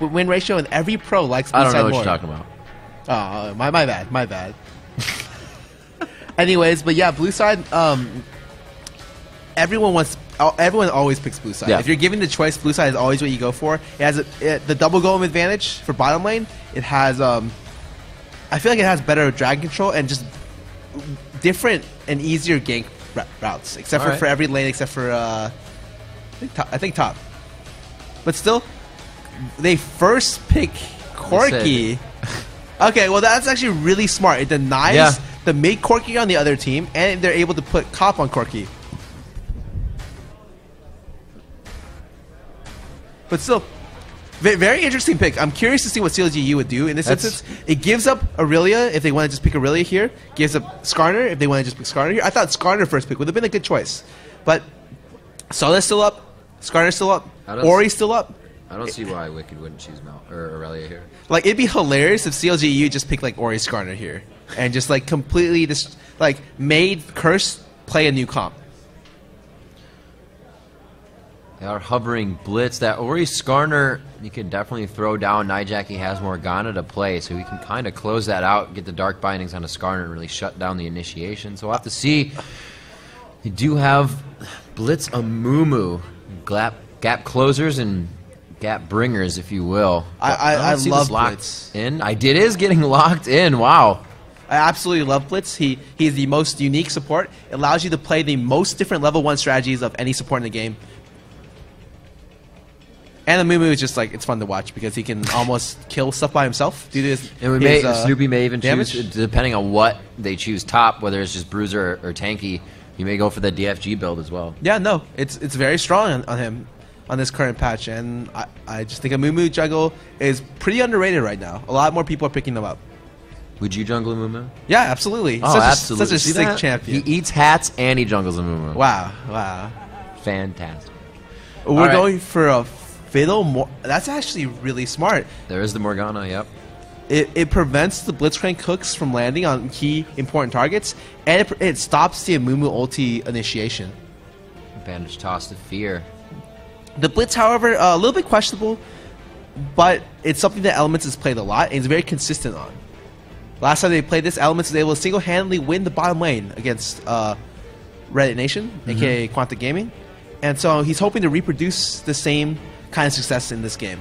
win ratio, and every pro likes Blue side. I don't know what more. you're talking about. Oh, my my bad, my bad. Anyways, but yeah, blue side. Um, everyone wants. Everyone always picks blue side. Yeah. If you're given the choice, blue side is always what you go for. It has a, it, the double golem advantage for bottom lane. It has. Um, I feel like it has better dragon control and just different and easier gank routes, except for Alright. for every lane except for uh, I think top. I think top. But still, they first pick Corki. Okay, well that's actually really smart. It denies Yeah. the mid Corki on the other team, and they're able to put Cop on Corki. But still, very interesting pick. I'm curious to see what CLG EU would do in this That's- instance. It gives up Irelia if they want to just pick Irelia here. Gives up Skarner if they want to just pick Skarner here. I thought Skarner first pick would have been a good choice, but Sona's still up, Skarner's still up, Ori's still up. I don't see why Wicked wouldn't choose Mel or Irelia here. Like it'd be hilarious if CLG EU just picked like Ori Skarner here and just like completely just like made Curse play a new comp. They are hovering blitz. That Ori Skarner, you can definitely throw down. Nijaki has Morgana to play, so he can kind of close that out, get the Dark Bindings on a Skarner, and really shut down the initiation. So we'll have to see. You do have Blitz Amumu, gap, gap closers and gap bringers, if you will. I- But I- I love locked Blitz. In, I did is getting locked in. Wow. I absolutely love Blitz. He he is the most unique support. It allows you to play the most different level one strategies of any support in the game. And the Mumu is just like it's fun to watch because he can almost kill stuff by himself due to his, And we his, may, uh, Snoopy may even damage. choose, depending on what they choose top, whether it's just Bruiser or, or Tanky, you may go for the DFG build as well. Yeah, no, it's it's very strong on, on him on this current patch, and I, I just think Amumu jungle is pretty underrated right now. A lot more people are picking them up. Would you jungle Amumu? Yeah, absolutely. Oh, such absolutely. A, such a See sick that? champion. He eats hats and he jungles Amumu. wow, wow. Fantastic. We're right. going for a Fiddle More. That's actually really smart. There is the Morgana, yep. It, it prevents the Blitzcrank hooks from landing on key important targets, and it, it stops the Amumu ulti initiation. Bandage toss to fear. The Blitz, however, uh, a little bit questionable, but it's something that Elements has played a lot and is very consistent on. Last time they played this, Elements was able to single-handedly win the bottom lane against uh, Reddit Nation, aka Quantic Gaming, and so he's hoping to reproduce the same kind of success in this game.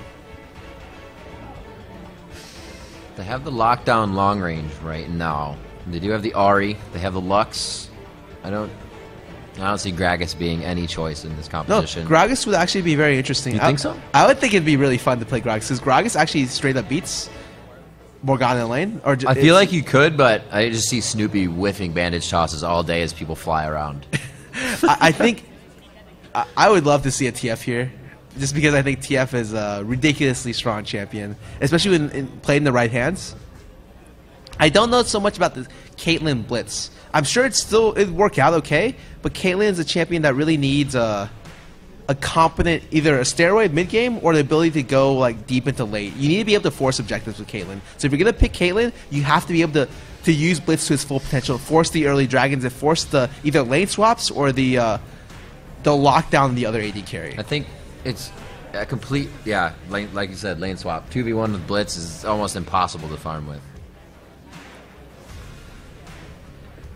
They have the lockdown long range right now. They do have the Ari. They have the Lux. I don't. I don't see Gragas being any choice in this competition. No. Gragas would actually be very interesting. You I, think so? I would think it'd be really fun to play Gragas because Gragas actually straight up beats Morgana in lane. Or I feel like you could, but I just see Snoopy whiffing bandage tosses all day as people fly around. I, I think I, I would love to see a TF here, just because I think TF is a ridiculously strong champion, especially when in, played in the right hands. I don't know so much about the Caitlyn Blitz. I'm sure it's still it'd work out okay, but Caitlyn is a champion that really needs a a competent either a steroid mid game or the ability to go like deep into late. You need to be able to force objectives with Caitlyn. So if you're gonna pick Caitlyn, you have to be able to to use Blitz to its full potential, force the early dragons, and force the either lane swaps or the uh, the lockdown the other AD carry. I think it's a complete, yeah, lane, like you said, lane swap. 2v1 with Blitz is almost impossible to farm with.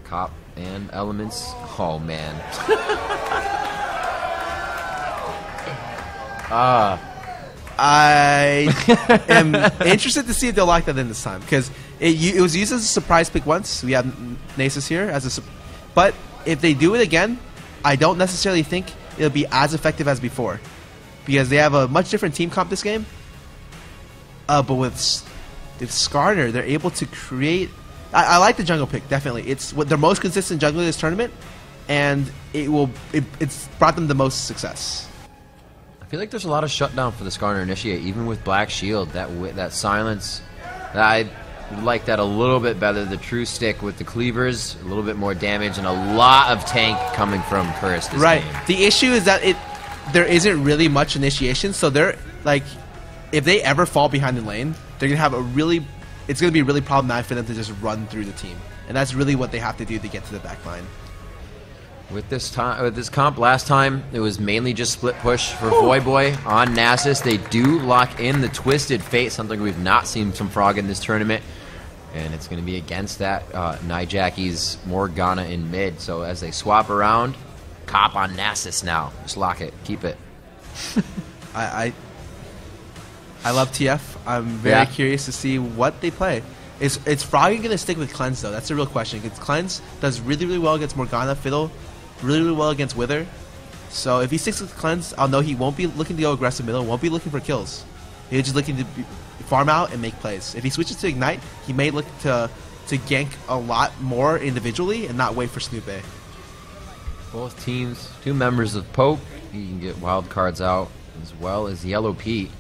Cop and elements. Oh, man. I am interested to see if they'll like that in this time because it, it was used as a surprise pick once. We had N- Nasus here as a, su- but if they do it again, I don't necessarily think it'll be as effective as before because they have a much different team comp this game. Uh, but with S- with Skarner, they're able to create. I, I like the jungle pick definitely. It's what their most consistent jungler this tournament, and it will it, it's brought them the most success. I feel like there's a lot of shutdown for the Skarner Initiate, even with Black Shield. That that silence, I like that a little bit better. The True Stick with the cleavers, a little bit more damage, and a lot of tank coming from Curse. This right. game. The issue is that it there isn't really much initiation, so they're like if they ever fall behind the lane, they're gonna have a really it's gonna be really problematic for them to just run through the team. And that's really what they have to do to get to the back line. With this time, with this comp last time, it was mainly just split push for Voyboy on Nasus. They do lock in the Twisted Fate, something we've not seen from Frog in this tournament, and it's going to be against that uh, Nijacki's Morgana in mid. So as they swap around, cop on Nasus now. Just lock it, keep it. I, I I love TF. I'm very Yeah. curious to see what they play. Is is Froggy going to stick with Cleanse though? That's a real question. Because Cleanse does really really well against Morgana Fiddle, really really well against Wither. So if he sticks with Cleanse, I'll know he won't be looking to go aggressive middle. Won't be looking for kills. He's just looking to farm out and make plays. If he switches to Ignite, he may look to to gank a lot more individually and not wait for Snoop A. Both teams, two members of Poke. You can get wild cards out as well as Yellow Pete.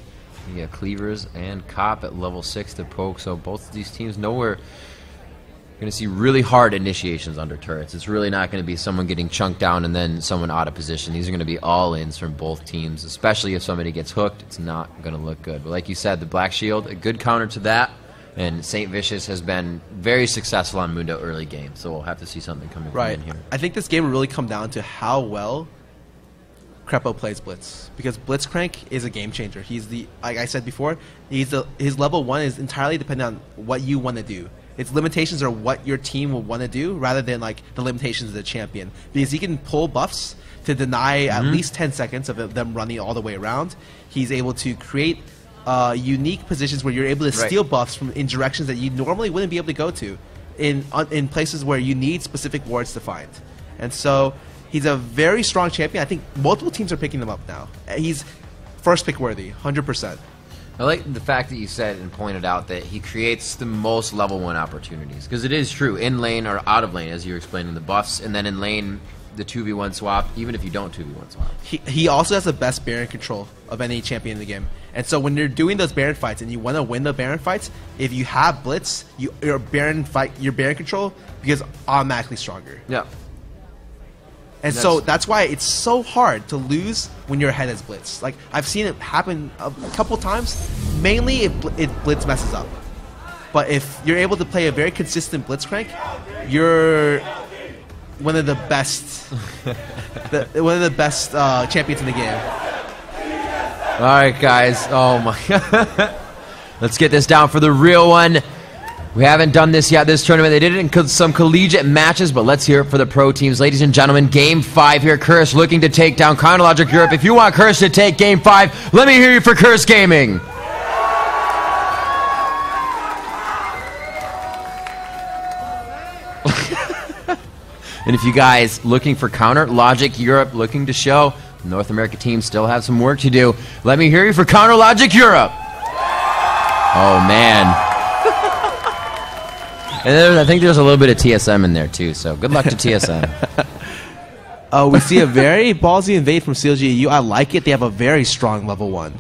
You get Cleavers and Cop at level six to Poke. So both of these teams know where you're going to see really hard initiations under turrets. It's really not going to be someone getting chunked down and then someone out of position. These are going to be all ins from both teams, especially if somebody gets hooked. It's not going to look good. But like you said, the Black Shield, a good counter to that. And St. Vicious has been very successful on Mundo early game, so we'll have to see something coming Right. from in here. I think this game will really come down to how well Krepo plays Blitz because Blitzcrank is a game changer. He's the like I said before, he's the his level one is entirely dependent on what you want to do. Its limitations are what your team will want to do rather than like the limitations of the champion because he can pull buffs to deny at least 10 seconds of them running all the way around. He's able to create uh, unique positions where you're able to Right. steal buffs from in directions that you normally wouldn't be able to go to in on, in places where you need specific wards to find. And so he's a very strong champion. I think multiple teams are picking him up now. He's first pick worthy, 100%. I like the fact that you said and pointed out that he creates the most level one opportunities because it is true in lane or out of lane as you were explaining the buffs, and then in lane the two v one swap. Even if you don't two v one swap, He, he also has the best Baron control of any champion in the game. And so when you're doing those Baron fights and you want to win the Baron fights, if you have Blitz, you, your Baron fight, your Baron control becomes automatically stronger. yeah. And That's- so that's why it's so hard to lose when your head is blitz. Like I've seen it happen a, couple times. Mainly, if bl- it blitz messes up. But if you're able to play a very consistent blitzcrank, you're one of the best, the, one of the best uh, champions in the game. All right, guys. Oh my. God. Let's get this down for the real one. We haven't done this yet this tournament. They did it in some collegiate matches, but let's hear it for the pro teams. Ladies and gentlemen, game five here. Curse looking to take down Counter Logic Europe. If you want Curse to take game five, let me hear you for Curse Gaming. and if you guys looking for counter, Logic Europe looking to show North America team still have some work to do. Let me hear you for Counter Logic Europe. Oh man. And there's, I think there's a little bit of TSM in there too, so good luck to TSM. Uh, we see a very ballsy invade from CLG EU. I like it. They have a very strong level one.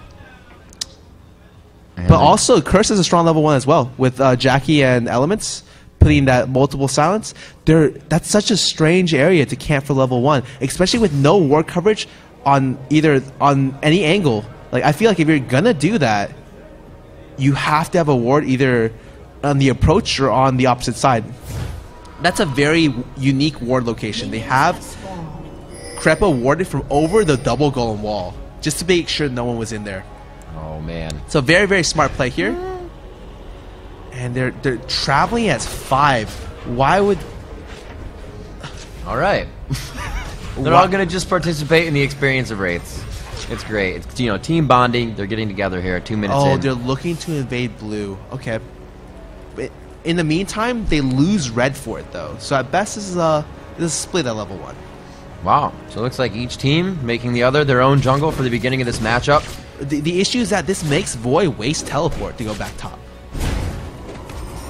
And But also, Curse is a strong level one as well with uh, Jackie and Elements putting that multiple silence. They're, that's such a strange area to camp for level one, especially with no war coverage on either on any angle. Like I feel like if you're gonna do that, you have to have a ward either on the approach or on the opposite side. That's a very unique ward location. They have Krepo warded from over the double golem wall just to make sure no one was in there. oh man. So very very smart play here. And they're they're traveling as five. Why would All right. They're all going to just participate in the experience of Wraiths. It's great. It's you know team bonding. They're getting together here. Two minutes Oh, in. they're looking to invade blue. Okay. In the meantime, they lose red for it though. So at best this is a this is a split at level one. Wow. So it looks like each team making the other their own jungle for the beginning of this matchup. The, the issue is that this makes Voy waste teleport to go back top.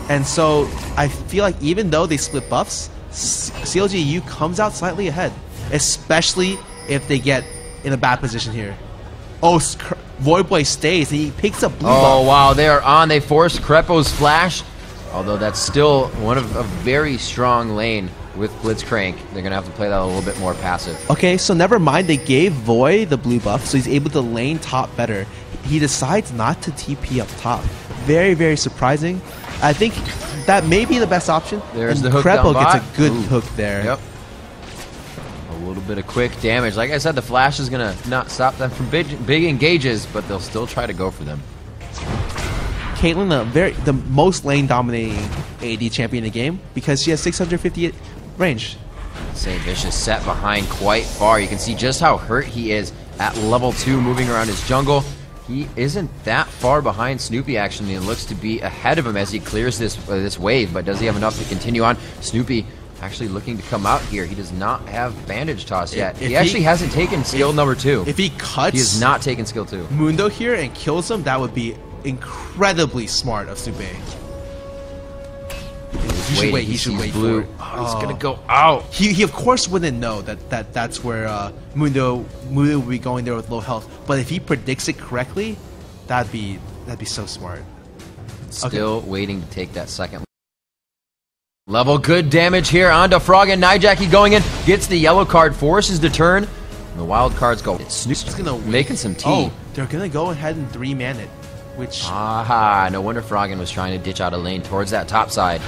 And so I feel like even though they split buffs, CLG EU comes out slightly ahead, especially if they get in a bad position here. Oh, Voyboy stays and he picks up blue Oh buff. wow, they are on. They force Krepo's flash. Although that's still one of a very strong lane with Blitzcrank. They're gonna have to play that a little bit more passive. Okay, so never mind. They gave Voy the blue buff, so he's able to lane top better. He decides not to TP up top. Very, very surprising. I think that may be the best option. There's and the down gets a good Ooh. hook there. Yep. A little bit of quick damage. Like I said, the flash is gonna not stop them from big, big engages, but they'll still try to go for them. Caitlyn, the very the most lane dominating AD champion in the game because she has 650 range. St. Vicious set behind quite far. You can see just how hurt he is at level 2 moving around his jungle. He isn't that far behind Snoopy actually and looks to be ahead of him as he clears this uh, this wave, but does he have enough to continue on? Snoopy actually looking to come out here. He does not have bandage toss yet. If he he- actually hasn't taken skill number 2. If he cuts he has not taken skill 2. Mundo here and kills him, that would be incredibly smart of Sube. He should wait. He, should wait blue. for it. Oh, he's Oh. gonna go out. He, he of course wouldn't know that, that that's where uh, Mundo Mundo would be going there with low health. But if he predicts it correctly, that'd be that'd be so smart. Still waiting to take that second level. Good damage here onto Frog and Nijaki going in. Gets the yellow card, forces the turn. And the wild cards go. It's Snoop's Just gonna making some tea. Oh, they're gonna go ahead and three man it, which Aha, no wonder Froggen was trying to ditch out a lane towards that top side.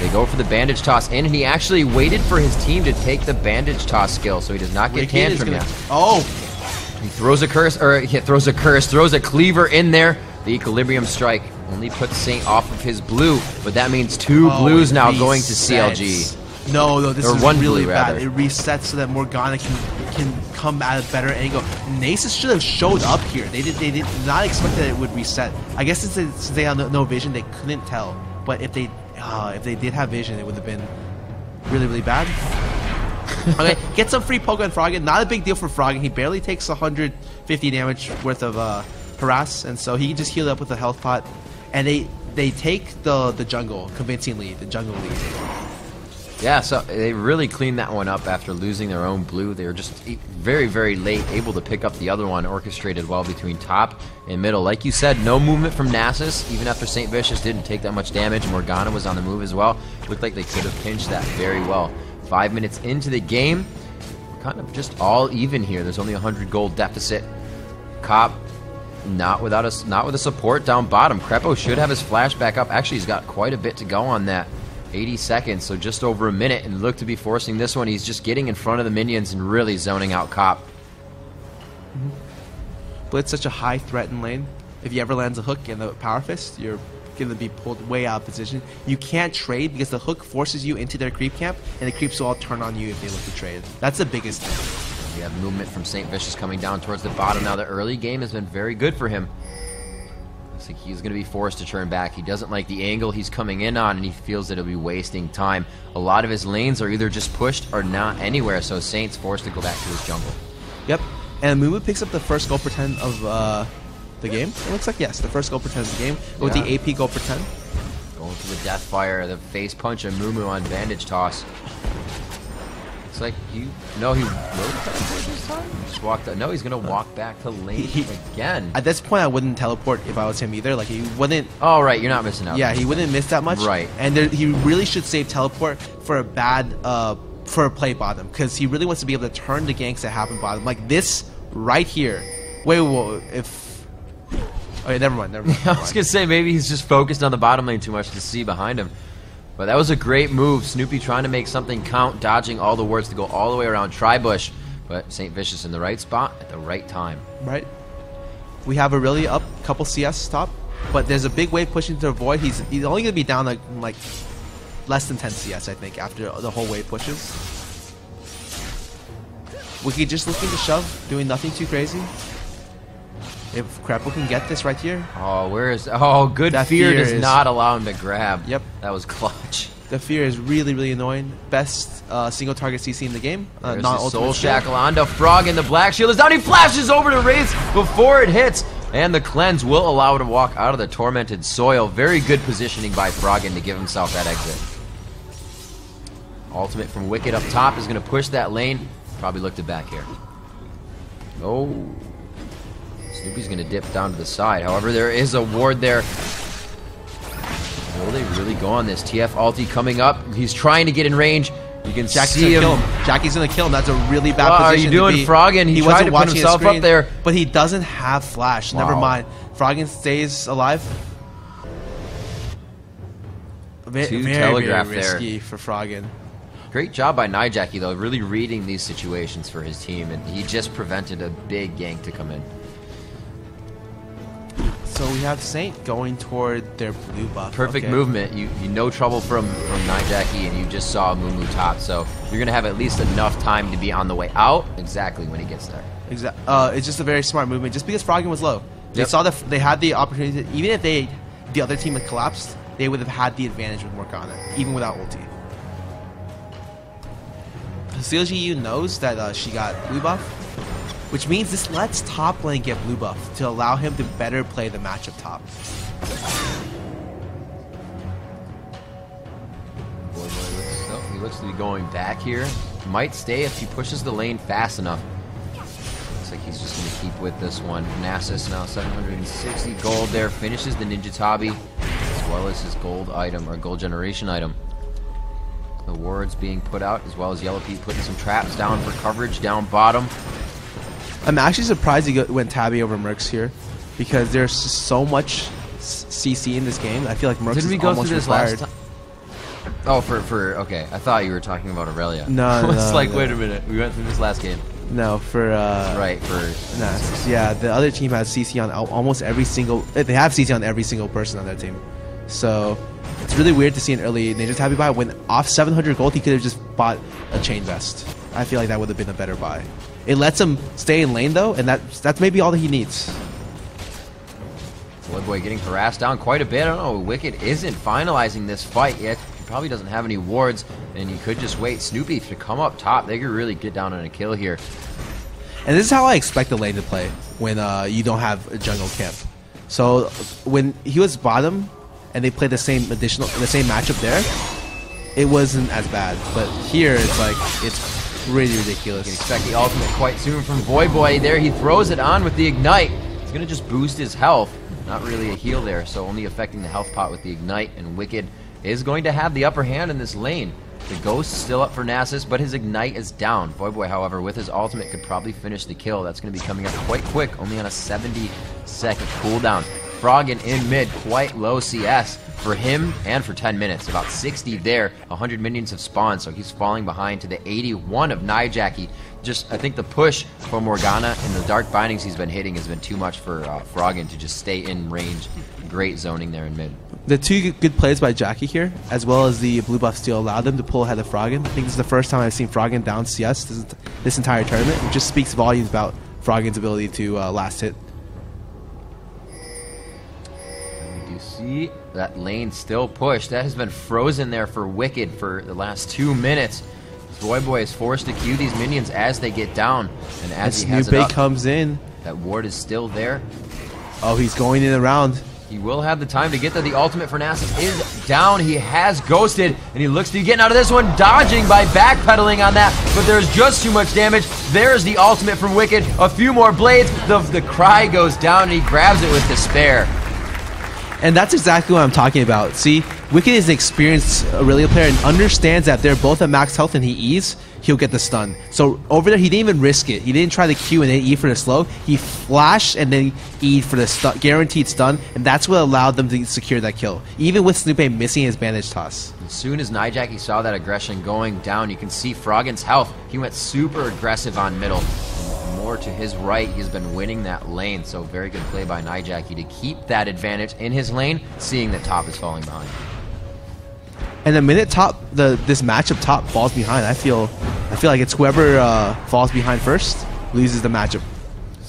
They go for the bandage toss in, and he actually waited for his team to take the bandage toss skill, so he does not get Wicked canned from gonna. now. Oh, He throws a curse, or he throws a curse, throws a cleaver in there. The equilibrium strike only puts Saint off of his blue, but that means two oh, blues now going to resets. CLG. No, no, this Or is one really blue, bad. rather. It resets so that Morgana can can come at a better angle. Nasus should have showed up here. They did. They did not expect that it would reset. I guess since they, since they had no, no vision, they couldn't tell. But if they uh, if they did have vision, it would have been really really bad. okay, get some free poke on Froggen. Not a big deal for Froggen. He barely takes 150 damage worth of uh, harass, and so he can just heal up with a health pot. And they they take the the jungle convincingly. The jungle lead. Yeah, so they really cleaned that one up after losing their own blue. They were just very, very late, able to pick up the other one, orchestrated well between top and middle. Like you said, no movement from Nasus, even after St. Vicious didn't take that much damage. Morgana was on the move as well. Looked like they could have pinched that very well. Five minutes into the game, kind of just all even here. There's only a 100 gold deficit. Cop not without us, not with a support down bottom. Krepo should have his flash back up. Actually, he's got quite a bit to go on that. 80 seconds, so just over a minute, and look to be forcing this one. He's just getting in front of the minions and really zoning out Cop. Mm-hmm. Blitz such a high threat in lane. If he ever lands a hook in the power fist, you're going to be pulled way out of position. You can't trade because the hook forces you into their creep camp, and the creeps will all turn on you if they look to trade. That's the biggest thing. We have movement from St. Vicious coming down towards the bottom. Now the early game has been very good for him. Looks like he's going to be forced to turn back. He doesn't like the angle he's coming in on, and he feels that he'll be wasting time. A lot of his lanes are either just pushed or not anywhere, so Saint's forced to go back to his jungle. Yep. And Mumu picks up the first goal per 10 of uh, the game. It looks like, yes, the first goal per 10 of the game with the AP goal per 10. Going for the death fire, the face punch of Mumu on bandage toss. It's like you. No, he rode teleport this time. Just walked. No, he's gonna walk back to lane again. At this point, I wouldn't teleport if I was him either. Like, he wouldn't oh right, you're not missing out. Yeah, he wouldn't miss that much. Right. And there, he really should save teleport for a bad uh for a play bottom because he really wants to be able to turn the ganks that happen bottom like this right here. Wait, wait if okay, never mind, never mind. I was gonna say maybe he's just focused on the bottom lane too much to see behind him. But that was a great move. Snoopy trying to make something count, dodging all the wards to go all the way around Tribush. But St. Vicious in the right spot at the right time. right. We have a really up couple CS top, but there's a big wave pushing to avoid. He's he's only gonna be down like like less than 10 CS, I think, after the whole wave pushes. Wiki just looking to shove, doing nothing too crazy. If Krepo can get this right here, Oh, where is? Oh, good That fear, fear does is- not allow him to grab. Yep. that was clutch. the fear is really, really annoying. Best uh, single target CC in the game. Uh, not the ultimate Soul. Shackle onto Frog, and the Black Shield is down. He flashes over to Wraith before it hits, and the Cleanse will allow him to walk out of the Tormented Soil. Very good positioning by Froggen to give himself that exit. Ultimate from Wicked up top is going to push that lane. Probably looked it back here. Oh. Going to dip down to the side. However, there is a ward there. Will they really go on this? TF ulti coming up. He's trying to get in range. You can Jackie's see him. kill him. Jackie's gonna kill him. That's a really bad position. What are you doing. Froggen? He tried to put himself up there. but he doesn't have flash. Never mind. Froggen stays alive. Ve- Too very, telegraphed very there. risky for Froggen. Great job by Nijaki, though, really reading these situations for his team, and he just prevented a big gank to come in. So we have Saint going toward their blue buff. Perfect Okay. movement. You, you no trouble from from Nijaki, and you just saw Mumu top. So you're gonna have at least enough time to be on the way out exactly when he gets there. Exactly. Uh, it's just a very smart movement. Just because Froggen was low, they Yep. saw that they had the opportunity. To, even if they, the other team had collapsed, they would have had the advantage with Morgana, even without ulti. CLG EU knows that uh, she got blue buff, which means this lets top lane get blue buff to allow him to better play the matchup top. Oh, he looks to be going back here. Might stay if he pushes the lane fast enough. Looks like he's just going to keep with this one. Nasus now 760 gold there. Finishes the Ninja Tabi as well as his gold item or gold generation item. The wards being put out as well as Yellow Pete putting some traps down for coverage down bottom. I'm actually surprised he went Tabi over Mercs here, because there's so much CC in this game. I feel like Mercs is we go almost through this required. last time? Oh, for for okay. I thought you were talking about Irelia. No, I was no, like, no. wait a minute. We went through this last game, No, for uh, right? For Nah, yeah, the other team has CC on almost every single. eh, They have CC on every single person on their team, so it's really weird to see an early Ninja Tabi buy when off 700 gold he could have just bought a chain vest. I feel like that would have been a better buy. It lets him stay in lane though, and that's that's maybe all that he needs. Voyboy getting harassed down quite a bit. I don't know. Wicked isn't finalizing this fight yet. He probably doesn't have any wards, and he could just wait Snoopy to come up top. They could really get down on a kill here. And this is how I expect the lane to play when uh, you don't have a jungle camp. So when he was bottom and they played the same additional the same matchup there, it wasn't as bad. But here it's like it's really ridiculous. You can expect the ultimate quite soon from Voyboy. There he throws it on with the ignite. It's gonna just boost his health. Not really a heal there, so only affecting the health pot with the ignite. And Wicked is going to have the upper hand in this lane. The ghost is still up for Nasus, but his ignite is down. Voyboy, however, with his ultimate could probably finish the kill. That's going to be coming up quite quick, only on a 70 second cooldown. Froggen in mid, quite low CS for him and for 10 minutes. About 60 there. 100 minions have spawned, so he's falling behind to the 81 of Nijaki. Just, I think the push for Morgana and the dark bindings he's been hitting has been too much for uh, Froggen to just stay in range. Great zoning there in mid. The two good- good plays by Jackie here, as well as the blue buff steal, allowed them to pull ahead of Froggen. I think this is the first time I've seen Froggen down CS this, this entire tournament, which just speaks volumes about Froggen's ability to uh, last hit. See that lane still pushed. That has been frozen there for Wicked for the last two minutes. This Voyboy is forced to queue these minions as they get down, and as he has it Snoopy up, comes in, that ward is still there. oh, he's going in around. He will have the time to get there. The ultimate for Nasus is down. He has ghosted, and he looks to be getting out of this one, dodging by backpedaling on that, but there's just too much damage. There's the ultimate from Wicked. A few more blades. The, the cry goes down, and he grabs it with despair. And that's exactly what I'm talking about. See, Wicked is an experienced Irelia player and understands that they're both at max health and he E's, he'll get the stun. So over there, he didn't even risk it. He didn't try the Q and then E for the slow. He flashed and then E for the stun, guaranteed stun, and that's what allowed them to secure that kill. Even with Snoopy missing his bandage toss. As soon as Nijaki saw that aggression going down, you can see Froggen's health. He went super aggressive on middle. More to his right, he's been winning that lane. So very good play by Nijaki to keep that advantage in his lane, seeing that top is falling behind. And the minute top the this matchup top falls behind, I feel I feel like it's whoever uh, falls behind first loses the matchup.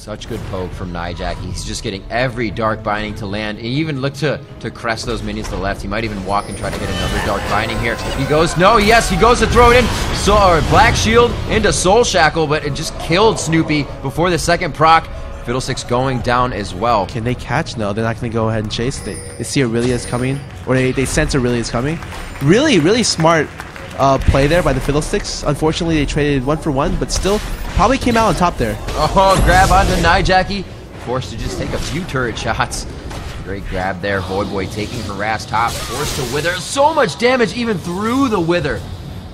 Such good poke from Nijaki. He's just getting every dark binding to land. He even looked to, to crest those minions to the left. He might even walk and try to get another dark binding here. He goes, no, yes, he goes to throw it in. So, Black Shield into Soul Shackle, but it just killed Snoopy before the second proc. Fiddlesticks going down as well. Can they catch? No, they're not going to go ahead and chase. They, they see Irelia's coming, or they, they sense Irelia's coming. Really, really smart uh, play there by the Fiddlesticks. Unfortunately, they traded one for one, but still probably came out on top there. Oh, grab onto Nijaki. Forced to just take a few turret shots. Great grab there. Voyboy taking harass top. Forced to wither. So much damage even through the wither.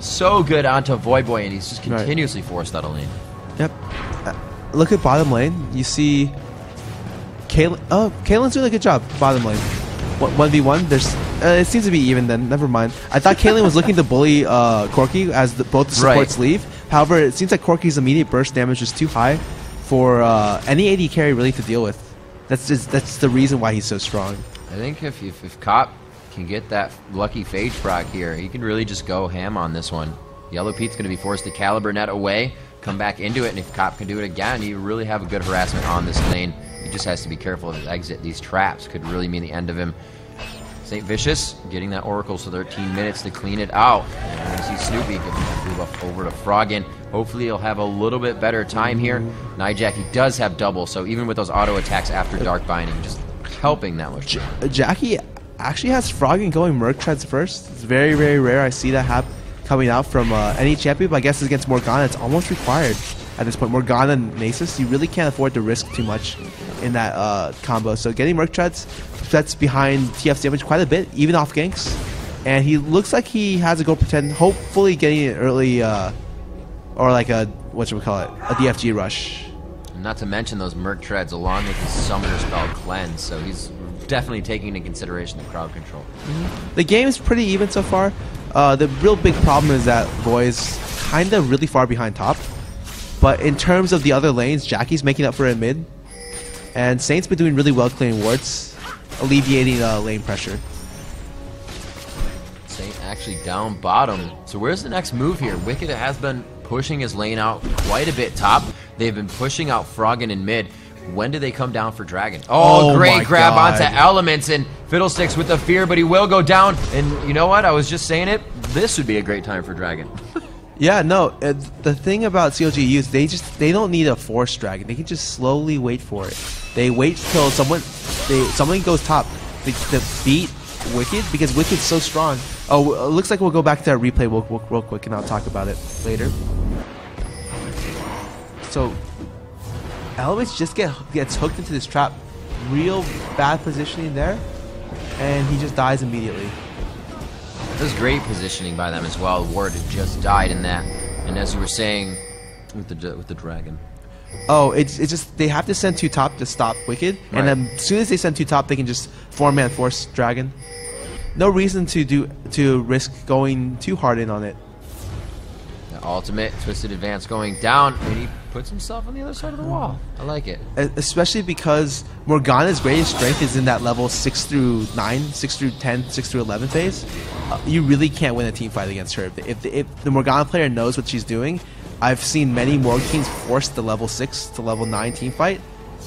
So good onto Voyboy, and he's just Right. continuously forced out of lane. Yep. Uh, look at bottom lane. You see Caitlyn. Oh, Caitlyn's doing a good job bottom lane. one v one. There's uh, it seems to be even. Then never mind. I thought Caitlyn was looking to bully uh, Corki as the, both the supports Right. leave. However, it seems like Corki's immediate burst damage is too high for uh, any AD carry really to deal with. That's just that's the reason why he's so strong. I think if, if, if Cop can get that lucky Phage proc here, he can really just go ham on this one. Yellow Pete's going to be forced to caliber net away, come back into it, and if Cop can do it again, you really have a good harassment on this lane. He just has to be careful of his exit. These traps could really mean the end of him. St. Vicious getting that Oracle, so 13 minutes to clean it out. And we see Snoopy move up over to Froggen. Hopefully he'll have a little bit better time here. Nijaki does have double, so even with those auto attacks after Dark Binding, just helping that much. Uh, Jackie actually has Froggen going Merc Treads first. It's very, very rare. I see that hap- coming out from uh, any champion, but I guess against Morgana, it's almost required at this point. Morgana and Nasus, you really can't afford to risk too much in that uh, combo. So getting Merc Treads sets behind TF's damage quite a bit, even off ganks. And he looks like he has a go pretend, hopefully getting an early, uh, or like a, what should we call it, a DFG rush. Not to mention those Merc Treads along with his Summoner spell Cleanse, so he's definitely taking into consideration the crowd control. The game is pretty even so far. Uh, the real big problem is that Voy's kind of really far behind top. But in terms of the other lanes, Jackie's making up for it in mid. And Saint's been doing really well clearing wards, alleviating uh, lane pressure. Actually down bottom. So where's the next move here? Wicked has been pushing his lane out quite a bit top. They've been pushing out Froggen in mid. When do they come down for Dragon? Oh, Oh great grab God. onto Elements and Fiddlesticks with the fear, but he will go down. And you know what? I was just saying it. This would be a great time for Dragon. Yeah, no. Uh, the thing about CLG is they just they don't need a force dragon. They can just slowly wait for it. They wait till someone they someone goes top to, to beat Wicked because Wicked's so strong. Oh, it looks like we'll go back to that replay real, real, real quick and I'll talk about it later. So, Elements just get gets hooked into this trap. Real bad positioning there, and he just dies immediately. It was great positioning by them as well. Ward just died in that. And as you were saying, with the with the Dragon. Oh, it's it's just they have to send two top to stop Wicked, Right. and then as soon as they send two top, they can just four man force Dragon. No reason to do to risk going too hard in on it. The ultimate twisted advance going down, and he puts himself on the other side of the wall. I like it. Especially because Morgana's greatest strength is in that level six through nine, six through 10, 6 through eleven phase. Uh, you really can't win a team fight against her. If the, if the Morgana player knows what she's doing, I've seen many Morg teams force the level six to level nine team fight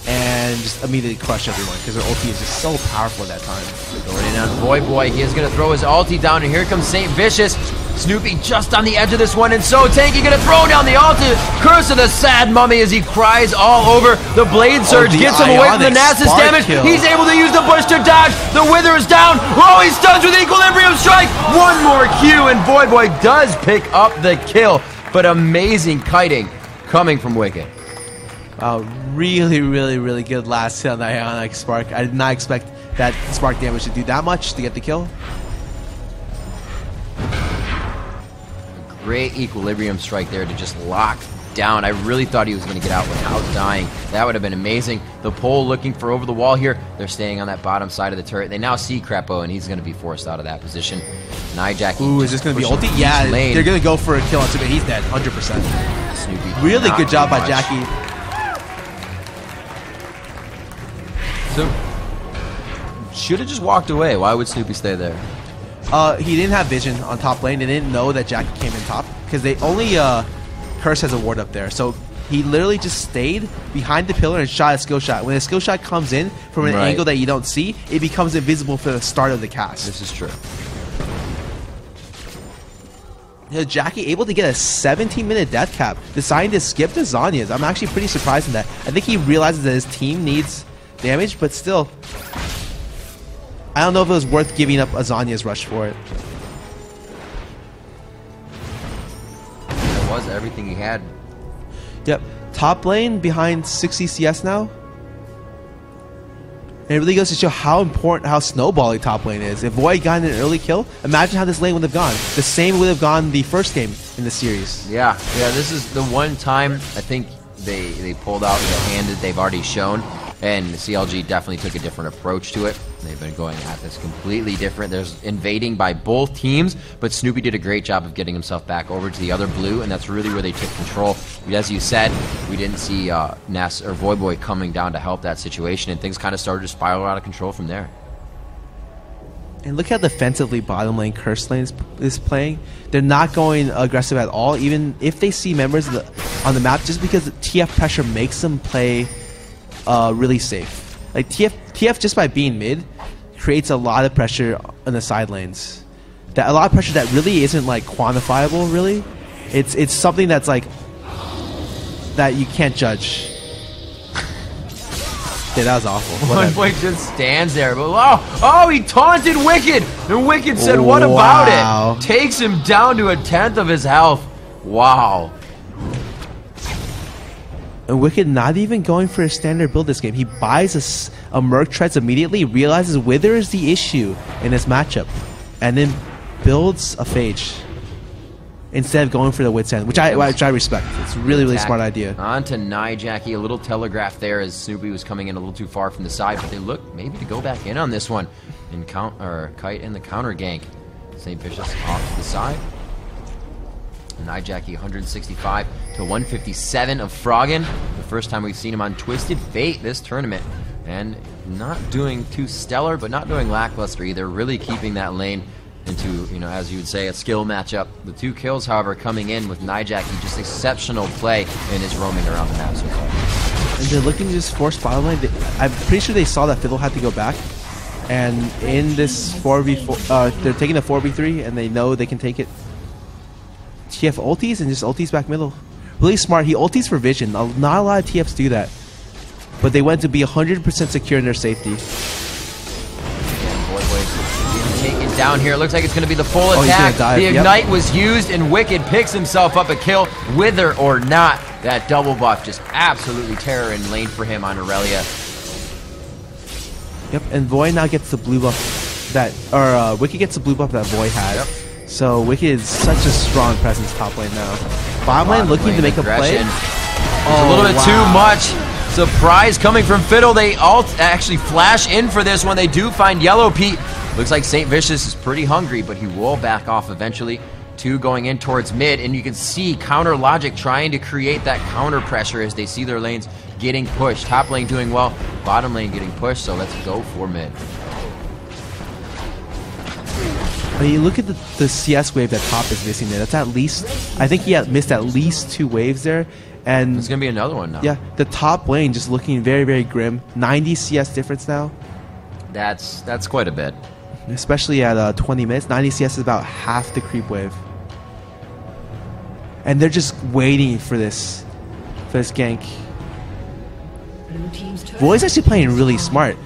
and just immediately crush everyone because their ulti is just so powerful at that time. Going in on Voyboy, he is going to throw his ulti down, and here comes Saint Vicious. Snoopy just on the edge of this one, and so Tanky going to throw down the ulti. Curse of the sad mummy as he cries all over. The Blade oh, Surge the gets him away from the Nasus damage. kill. He's able to use the Bush to dodge. The Wither is down. Oh, he stuns with Equilibrium Strike. One more Q, and Voyboy does pick up the kill. But amazing kiting coming from Wicked. Wow, really, really, really good last hit on the Ionic Spark. I did not expect that spark damage to do that much to get the kill. Great equilibrium strike there to just lock down. I really thought he was going to get out without dying. That would have been amazing. The pole looking for over the wall here. They're staying on that bottom side of the turret. They now see Krepo, and he's going to be forced out of that position. Nijaki. Ooh, is this going to be ulti? Yeah, lane. they're going to go for a kill on Super. He's dead, 100%. Snoopy Really good job by much. Jackie. So, should have just walked away. Why would Snoopy stay there? Uh, he didn't have vision on top lane. They didn't know that Jackie came in top because they only uh, Curse has a ward up there. So he literally just stayed behind the pillar and shot a skill shot. When a skill shot comes in from an Right. angle that you don't see, it becomes invisible for the start of the cast. This is true. You know, Jackie able to get a 17 minute death cap, deciding to skip to Zhonya's. I'm actually pretty surprised in that. I think he realizes that his team needs damage, but still. I don't know if it was worth giving up a Zhonya's rush for it. Everything he had. Yep. Top lane behind 60 CS now. And it really goes to show how important, how snowballing top lane is. If Voy got an early kill, imagine how this lane would have gone. The same would have gone the first game in the series. Yeah, yeah. This is the one time I think they they pulled out the hand that they've already shown. And CLG definitely took a different approach to it. They've been going at this completely different. There's invading by both teams, but Snoopy did a great job of getting himself back over to the other blue, and that's really where they took control. As you said, we didn't see uh, Ness or Voyboy coming down to help that situation, and things kind of started to spiral out of control from there. And look how defensively bottom lane Curse Lane is, is, playing. They're not going aggressive at all, even if they see members the, on the map, just because TF pressure makes them play uh, really safe. Like TF, TF just by being mid creates a lot of pressure on the side lanes. That a lot of pressure that really isn't like quantifiable. Really, it's it's something that's like that you can't judge. Yeah, that was awful. One boy just stands there, but oh, oh, he taunted Wicked, and Wicked said, "What wow. about it?" Takes him down to a tenth of his health. Wow. And Wicked not even going for a standard build this game. He buys a, a Merc Treads immediately, realizes Wither is the issue in his matchup, and then builds a Phage instead of going for the Wit's End, which I, which I respect. It's a really, really smart idea. On to Nijaki, a little telegraph there as Snoopy was coming in a little too far from the side, but they look maybe to go back in on this one. And count, or Kite in the counter gank. St. Vicious off to the side. Nijaki 165 to 157 of Froggen. The first time we've seen him on Twisted Fate this tournament. And not doing too stellar, but not doing lackluster either. Really keeping that lane into, you know, as you would say, a skill matchup. The two kills, however, coming in with Nijaki, just exceptional play in his roaming around the map so far. And they're looking to just force bottom lane. I'm pretty sure they saw that Fiddle had to go back. And in this 4v4, uh, they're taking a 4v3, and they know they can take it. TF ultis and just ultis back middle. Really smart. He ultis for vision. Not a lot of TFs do that. But they went to be 100% secure in their safety down here. It looks like it's going to be the full oh, attack. The Ignite yep. was used, and Wicked picks himself up a kill, wither or not. That double buff just absolutely terror in lane for him on Irelia. Yep, and Voy now gets the blue buff that, or uh, Wicked gets the blue buff that Voy had. Yep. So Wicked is such a strong presence top lane now. Bottom lane looking lane to make aggression. a play. Oh, a little bit wow. too much. Surprise coming from Fiddle. They all actually flash in for this when They do find Yellow Pete. Looks like St. Vicious is pretty hungry, but he will back off eventually. Two going in towards mid, and you can see Counter Logic trying to create that counter pressure as they see their lanes getting pushed. Top lane doing well, bottom lane getting pushed, so let's go for mid. When you look at the, the CS wave that Top is missing there, that's at least, I think he had missed at least two waves there. And it's going to be another one now. Yeah, the top lane just looking very, very grim. 90 CS difference now. That's that's quite a bit especially at uh, 20 minutes. 90 CS is about half the creep wave. And they're just waiting for this, for this gank. Voy's actually playing really smart,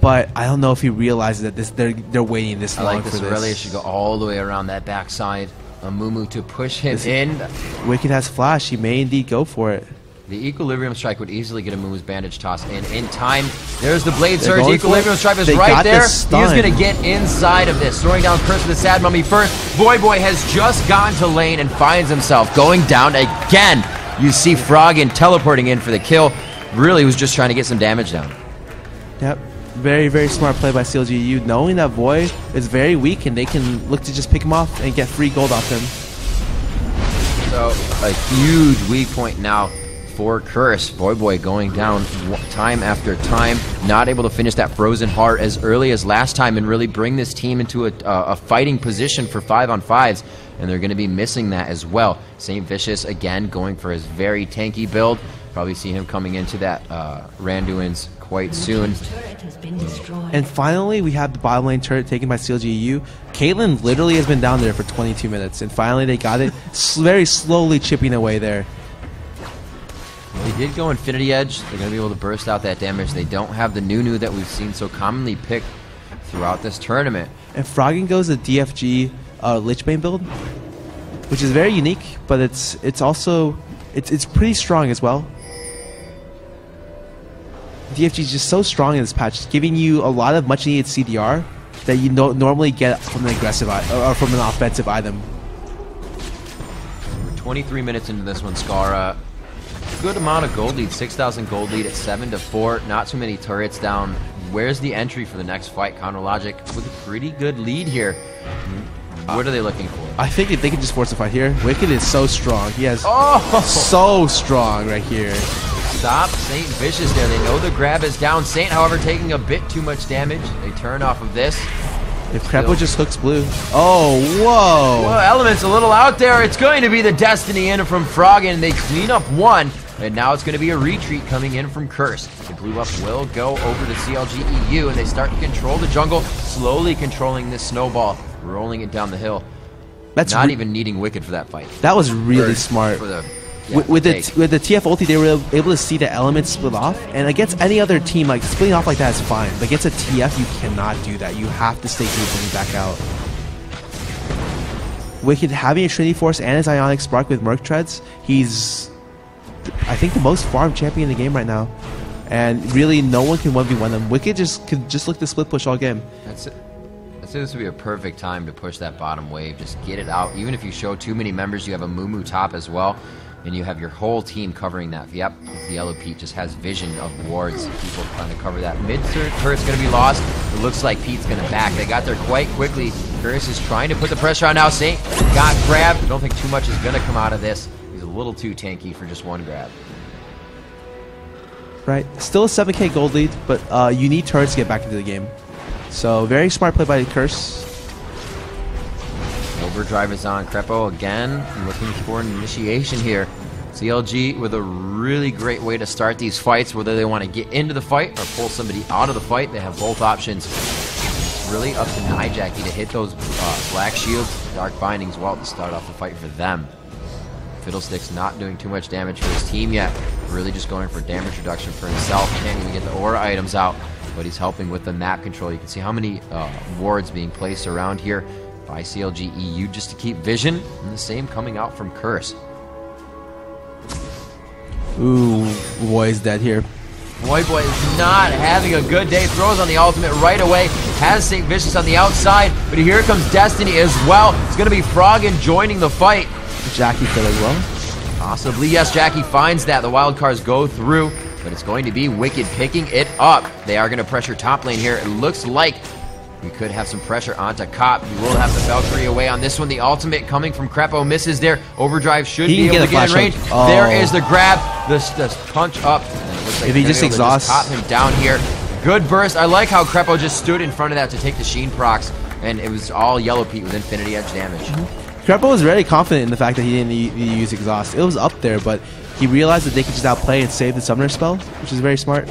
but I don't know if he realizes that this they're they're waiting this I long like this. for this. Irelia should go all the way around that backside. Amumu to push him this in. Wicked has flash. He may indeed go for it. The Equilibrium Strike would easily get a Mumu's Bandage toss in. In time, there's the Blade Surge. Equilibrium Strike is they right there. He's going to get inside of this. Throwing down Curse of the Sad Mummy first. Voyboy has just gone to lane and finds himself going down again. You see Froggen teleporting in for the kill. Really was just trying to get some damage down. Yep. Very, very smart play by CLG EU, knowing that Voy is very weak and they can look to just pick him off and get free gold off him. So, a huge weak point now for Curse. Voyboy going down time after time, not able to finish that Frozen Heart as early as last time and really bring this team into a, a fighting position for five on fives. And they're going to be missing that as well. St. Vicious again going for his very tanky build. Probably see him coming into that uh, Randuin's quite soon. And finally, we have the bottom lane turret taken by CLG EU. Caitlyn literally has been down there for 22 minutes, and finally they got it, very slowly chipping away there. They did go Infinity Edge. They're going to be able to burst out that damage. They don't have the Nunu that we've seen so commonly picked throughout this tournament. And Froggen goes a DFG uh, Lich-Bane build, which is very unique, but it's it's also it's it's pretty strong as well. DFG is just so strong in this patch, giving you a lot of much needed CDR that you no normally get from an aggressive or from an offensive item. We're 23 minutes into this one, Scara. good amount of gold lead, 6,000 gold lead at 7 to 4. Not too many turrets down. Where's the entry for the next fight? Counter Logic with a pretty good lead here. What are they looking for? I think if they can just force a fight here, Wicked is so strong. He has Oh! so strong right here. Stop Saint Vicious there. They know the grab is down. Saint, however, taking a bit too much damage. They turn off of this. If Krepo just hooks blue. Oh, whoa. Well, Element's a little out there. It's going to be the Destiny in from Froggen. They clean up one, and now it's going to be a retreat coming in from Curse. The blue buff will go over to CLG EU, and they start to control the jungle, slowly controlling this snowball, rolling it down the hill. That's Not even needing Wicked for that fight. That was really Or smart. For the, yeah, with, with the t- with the TF ulti, they were able to see the elements split off, and against any other team, like splitting off like that is fine. But against a TF, you cannot do that. You have to stay group when you back out. Wickd having a Trinity Force and his Ionic Spark with Merc Treads, he's, I think, the most farm champion in the game right now. And really, no one can 1v1 them. Wickd just could just look to split push all game. That's it. I'd say this would be a perfect time to push that bottom wave. Just get it out. Even if you show too many members, you have a Mumu top as well, and you have your whole team covering that. Yep, the Yellowpete just has vision of wards. People trying to cover that. Mid turret's going to be lost. It looks like Pete's going to back. They got there quite quickly. Curtis is trying to put the pressure on now. Saint got grabbed. I don't think too much is going to come out of this. He's a little too tanky for just one grab. Right, still a 7k gold lead, but uh, you need turrets to get back into the game. So very smart play by Curse. Overdrive is on. Krepo again looking for an initiation here. CLG with a really great way to start these fights, whether they want to get into the fight or pull somebody out of the fight. They have both options. It's really up to Nyjacky to hit those uh, black shields, dark bindings well to start off the fight for them. Fiddlestick's not doing too much damage for his team yet. Really just going for damage reduction for himself. Can't even get the aura items out, but he's helping with the map control. You can see how many uh, wards being placed around here by CLG EU just to keep vision, and the same coming out from Curse. Ooh, boy is dead here. Voyboy is not having a good day. Throws on the ultimate right away. Has Saintvicious on the outside, but here comes Destiny as well. It's going to be Froggen joining the fight. Jackie kill as well. Possibly, yes, Jackie finds that. The wild cards go through, but it's going to be Wickd picking it up. They are going to pressure top lane here. It looks like we could have some pressure onto Cop. You will have the Valkyrie away on this one. The ultimate coming from Krepo misses there. Overdrive should He be able get to get in range. Oh. There is the grab, the, the punch up. Looks like If he just exhausts- pop him down here. Good burst. I like how Krepo just stood in front of that to take the Sheen procs, and it was all Yellowpete with Infinity Edge damage. Mm-hmm. Krepo was very confident in the fact that he didn't need, need to use exhaust. It was up there, but he realized that they could just outplay and save the summoner spell, which is very smart.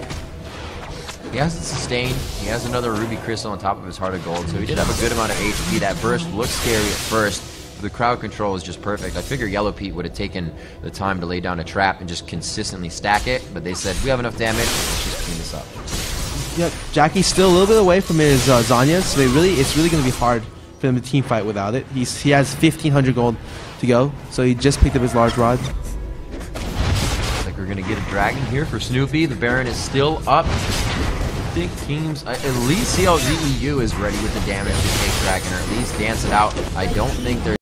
He hasn't sustained. He has another ruby crystal on top of his heart of gold, so he did have a good amount of HP. That burst looked scary at first. but The crowd control is just perfect. I figure Yellowpete would have taken the time to lay down a trap and just consistently stack it, but they said, we have enough damage, let's just clean this up. Yeah, Jackie's still a little bit away from his uh, Zhonya, so they really it's really going to be hard for them to team fight without it. He's he has 1500 gold to go, so he just picked up his large rod. Looks like we're going to get a dragon here for Snoopeh. The Baron is still up. I think teams, at least CLG EU is ready with the damage to take dragon, or at least dance it out. I don't think they're